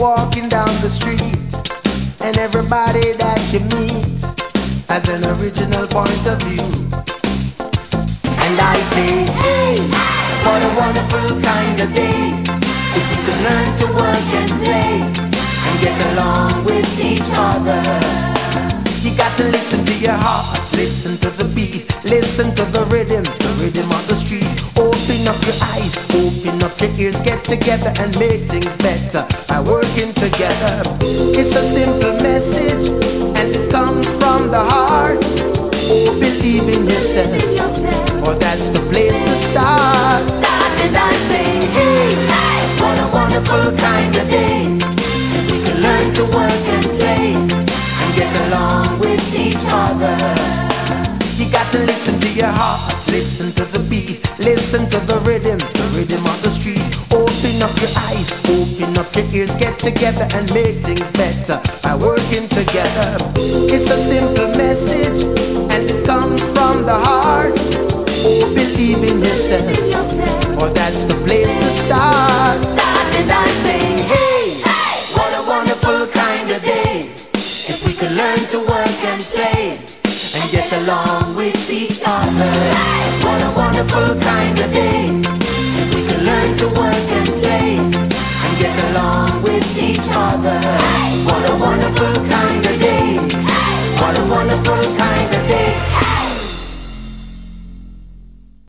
walking down the street, and everybody that you meet has an original point of view. And I say, hey, what a wonderful kind of day. If we could learn to work and play and get along with each other. You got to listen to your heart, listen to the beat, listen to the rhythm, the rhythm of the street. Open up your eyes, open up your ears, get together and make things better by working together. It's a simple message and it comes from the heart. Oh, believe in yourself, for that's the place to start. And I say, hey, what a wonderful kind of day. If we can learn to work and play and get along with each other. You got to listen to your heart, listen to the beat, listen to the rhythm, the rhythm of the street. Open up your eyes, open up your ears, get together and make things better by working together. It's a simple message and it comes from the heart. Oh, believe in yourself, for that's the place to start. And I say, hey, what a wonderful kind of day. If we could learn to work and play and get along with each other. Wonderful kind of day. If we could learn to work and play and get along with each other.